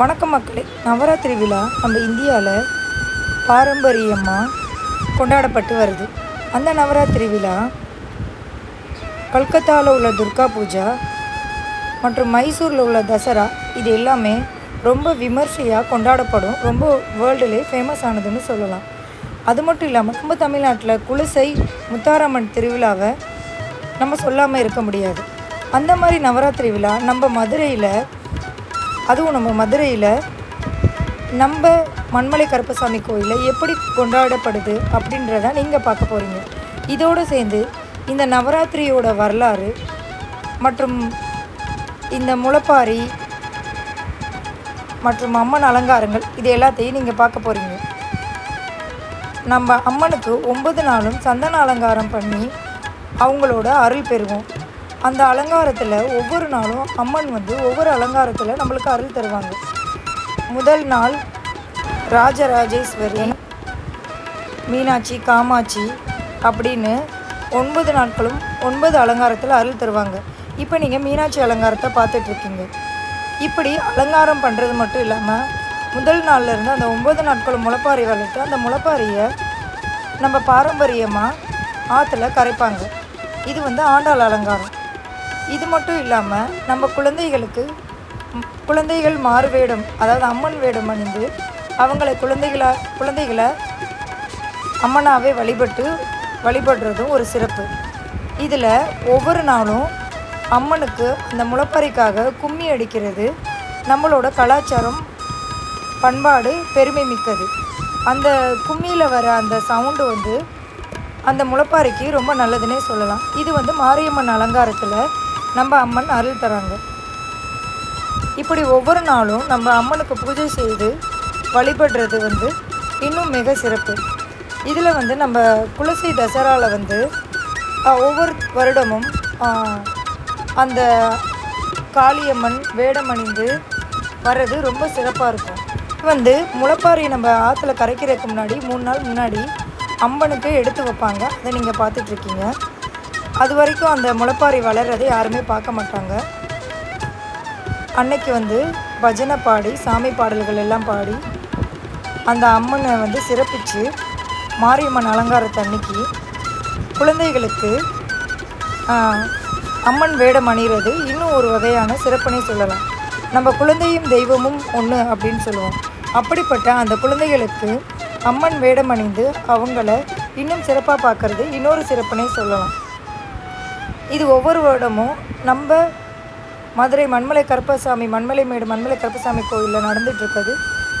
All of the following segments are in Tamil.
வணக்கம் மக்களே. நவராத்திரி விழா நம்ம இந்தியாவில் பாரம்பரியமாக கொண்டாடப்பட்டு வருது. அந்த நவராத்திரி விழா கல்கத்தாவில் உள்ள துர்கா பூஜா மற்றும் மைசூரில் உள்ள தசரா இது எல்லாமே ரொம்ப விமர்சையாக கொண்டாடப்படும். ரொம்ப வேர்ல்டுலே ஃபேமஸ் ஆனதுன்னு சொல்லலாம். அது மட்டும் இல்லாமல் நம்ம தமிழ்நாட்டில் குலசை முத்தாரம்மன் திருவிழாவை நம்ம சொல்லாமல் இருக்க முடியாது. அந்த மாதிரி நவராத்திரி விழா நம்ம மதுரையில் அதுவும் நம்ம மதுரையில் நம்ம மண்மலை கருப்பசாமி கோயிலில் எப்படி கொண்டாடப்படுது அப்படின்றத நீங்கள் பார்க்க போகிறீங்க இதோடு சேர்ந்து இந்த நவராத்திரியோட வரலாறு மற்றும் இந்த முளைப்பாரி மற்றும் அம்மன் அலங்காரங்கள் இது எல்லாத்தையும் நீங்கள் பார்க்க போகிறீங்க நம்ம அம்மனுக்கு ஒன்பது நாளும் சந்தன அலங்காரம் பண்ணி அவங்களோட அருள் பெறுவோம். அந்த அலங்காரத்தில் ஒவ்வொரு நாளும் அம்மன் வந்து ஒவ்வொரு அலங்காரத்தில் நம்மளுக்கு அருள் தருவாங்க. முதல் நாள் ராஜராஜேஸ்வரி மீனாட்சி காமாட்சி அப்படின்னு ஒன்பது நாட்களும் ஒன்பது அலங்காரத்தில் அருள் தருவாங்க. இப்போ நீங்கள் மீனாட்சி அலங்காரத்தை பார்த்துட்ருக்கீங்க இப்படி அலங்காரம் பண்ணுறது மட்டும் இல்லாமல் முதல் நாள்ல இருந்து அந்த ஒன்பது நாட்களும் முளப்பாரி வளர்த்து அந்த முளைப்பாரியை நம்ம பாரம்பரியமாக ஆற்றுல கரைப்பாங்க. இது வந்து ஆண்டாள் அலங்காரம். இது மட்டும் இல்லாமல் நம்ம குழந்தைகளுக்கு குழந்தைகள் மாறு வேடம் அதாவது அம்மன் வேடம் அணிந்து அவங்களை குழந்தைகளா குழந்தைகளை அம்மனாவே வழிபட்டு வழிபடுறதும் ஒரு சிறப்பு. இதில் ஒவ்வொரு நாளும் அம்மனுக்கு அந்த முளப்பறைக்காக கும்மி அடிக்கிறது நம்மளோட கலாச்சாரம் பண்பாடு பெருமை மிக்கது. அந்த கும்மியில் வர அந்த சவுண்டு வந்து அந்த முளப்பாறைக்கு ரொம்ப நல்லதுன்னே சொல்லலாம். இது வந்து மாரியம்மன் அலங்காரத்தில் நம்ம அம்மன் அருள் தராங்க. இப்படி ஒவ்வொரு நாளும் நம்ம அம்மனுக்கு பூஜை செய்து வழிபடுறது வந்து இன்னும் மிக சிறப்பு. இதில் வந்து நம்ம குலசை தசராவில் வந்து ஒவ்வொரு வருடமும் அந்த காளியம்மன் வேடம் அணிந்து வர்றது ரொம்ப சிறப்பாக இருக்கும். வந்து முளைப்பாரி நம்ம ஆற்றுல கரைக்கிறதுக்கு முன்னாடி மூணு நாள் முன்னாடி அம்மனுக்கு எடுத்து வைப்பாங்க. அதை நீங்கள் பார்த்துட்ருக்கீங்க அது வரைக்கும் அந்த முளைப்பாரி வளர்றதை யாருமே பார்க்க மாட்டாங்க. அன்னைக்கு வந்து பஜனை பாடி சாமி பாடல்கள் எல்லாம் பாடி அந்த அம்மனை வந்து சிறப்பித்து மாரியம்மன் அலங்காரத்தை அன்னைக்கு குழந்தைகளுக்கு அம்மன் வேடம் அணிகிறது இன்னும் ஒரு வகையான சிறப்புனே சொல்லலாம். நம்ம குழந்தையும் தெய்வமும் ஒன்று அப்படின்னு சொல்லுவோம். அப்படிப்பட்ட அந்த குழந்தைகளுக்கு அம்மன் வேடம் அணிந்து அவங்கள இன்னும் சிறப்பாக பார்க்கறது இன்னொரு சிறப்புனே சொல்லலாம். இது ஒவ்வொரு வருடமும் நம்ம மதுரை மண்மலை கருப்பசாமி மண்மலை மேடு மண்மலை கருப்பசாமி கோயிலில் நடந்துகிட்ருக்குது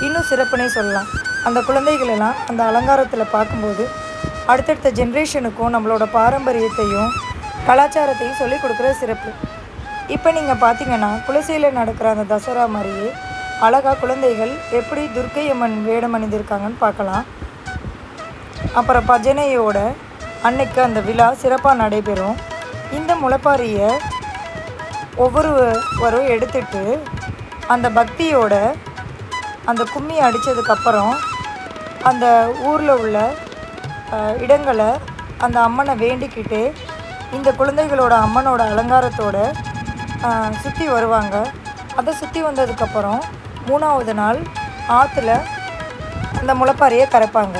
இன்னும் சிறப்புனே சொல்லலாம். அந்த குழந்தைகள் எல்லாம் அந்த அலங்காரத்தில் பார்க்கும்போது அடுத்தடுத்த ஜென்ரேஷனுக்கும் நம்மளோட பாரம்பரியத்தையும் கலாச்சாரத்தையும் சொல்லிக் கொடுக்குற சிறப்பு. இப்போ நீங்கள் பார்த்தீங்கன்னா குலசையில் நடக்கிற அந்த தசரா மாதிரியே அழகாக குழந்தைகள் எப்படி துர்க்கை அம்மன் வேடம் அணிந்திருக்காங்கன்னு பார்க்கலாம். அப்புறம் பஜனையோட அன்னைக்கு அந்த விழா சிறப்பாக நடைபெறும். இந்த முளைப்பாரியை ஒவ்வொருவரும் எடுத்துட்டு அந்த பக்தியோட அந்த கும்மி அடித்ததுக்கப்புறம் அந்த ஊரில் உள்ள இடங்களை அந்த அம்மனை வேண்டிக்கிட்டு இந்த குழந்தைகளோட அம்மனோட அலங்காரத்தோட சுற்றி வருவாங்க. அதை சுற்றி வந்ததுக்கப்புறம் மூணாவது நாள் ஆற்றுல அந்த முளைப்பாரியை கரைப்பாங்க.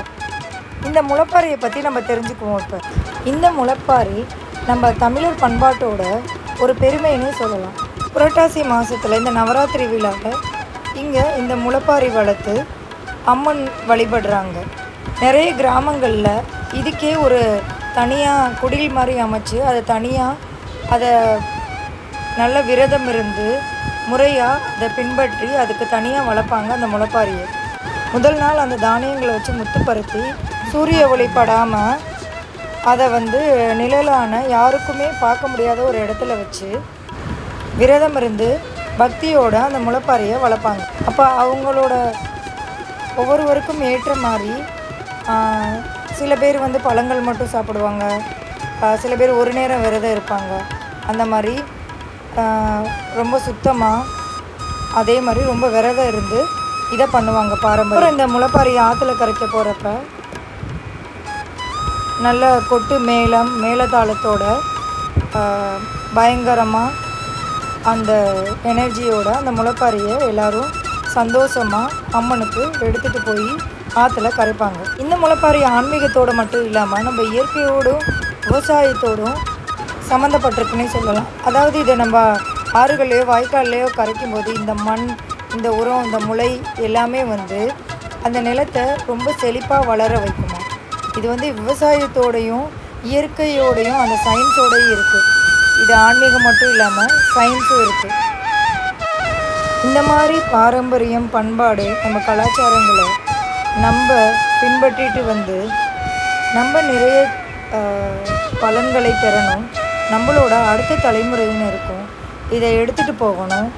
இந்த முளைப்பாரியை பற்றி நம்ம தெரிஞ்சுக்குவோம் இப்போ. இந்த முளைப்பாரி நம்ம தமிழர் பண்பாட்டோட ஒரு பெருமைன்னு சொல்லலாம். புரட்டாசி மாதத்தில் இந்த நவராத்திரி விழாவில் இங்கே இந்த முளைப்பாரி வளர்த்து அம்மன் வழிபடுறாங்க. நிறைய கிராமங்களில் இதுக்கே ஒரு தனியாக குடில் மாதிரி அமைச்சு அதை தனியாக அதை நல்ல விரதம் இருந்து முறையாக அதை பின்பற்றி அதுக்கு தனியாக வளர்ப்பாங்க அந்த முளைப்பாரியை. முதல் நாள் அந்த தானியங்களை வச்சு முத்துப்பருத்தி சூரிய ஒளி படாமல் அதை வந்து நிழலான யாருக்குமே பார்க்க முடியாத ஒரு இடத்துல வச்சு விரதம் இருந்து பக்தியோட அந்த முளைப்பாறையை வளர்ப்பாங்க. அப்போ அவங்களோட ஒவ்வொருவருக்கும் ஏற்ற மாதிரி சில பேர் வந்து பழங்கள் மட்டும் சாப்பிடுவாங்க. சில பேர் ஒரு நேரம் விரதம் இருப்பாங்க. அந்த மாதிரி ரொம்ப சுத்தமாக அதே மாதிரி ரொம்ப விரதம் இருந்து இதை பண்ணுவாங்க பாரம்பரியம். இந்த முளைப்பாறையை ஆற்றுல கரைக்க போகிறப்ப நல்ல கொட்டு மேளம் மேளதாளத்தோட பயங்கரமாக அந்த எனர்ஜியோட அந்த முளைப்பாரியை எல்லோரும் சந்தோஷமாக அம்மனுக்கு எடுத்துகிட்டு போய் ஆற்றுல கரைப்பாங்க. இந்த முளைப்பாரி ஆன்மீகத்தோடு மட்டும் இல்லாமல் நம்ம இயற்கையோடும் விவசாயத்தோடும் சம்மந்தப்பட்டிருக்குன்னே சொல்லலாம். அதாவது இதை நம்ம ஆறுகள்லையோ வாய்க்கால்லையோ கரைக்கும் போது இந்த மண் இந்த உரம் இந்த முளை எல்லாமே வந்து அந்த நிலத்தை ரொம்ப செழிப்பாக வளர வைக்குமா? இது வந்து விவசாயத்தோடையும் இயற்கையோடையும் அந்த சயின்ஸோடையும் இருக்குது இது ஆன்மீகம் மட்டும் இல்லாமல் சயின்ஸும் இருக்குது இந்த மாதிரி பாரம்பரியம் பண்பாடு நம்ம கலாச்சாரங்களை நம்ம பின்பற்றிட்டு வந்து நம்ம நிறைய பலன்களை பெறணும். நம்மளோட அடுத்த தலைமுறையினருக்கும் இதை எடுத்துகிட்டு போகணும்.